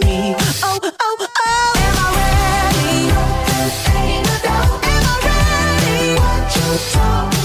me. Oh, oh, oh. Am I ready? Ain't a doubt. Am I ready? What you talking